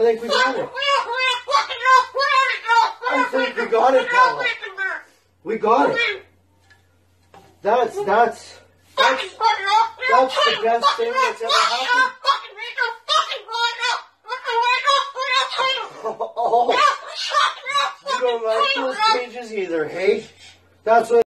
I think we got it. I think we got it, Paula. We got it. That's that's that's that's the best thing that's ever happened. Oh, you don't like those pages either, hey? That's what.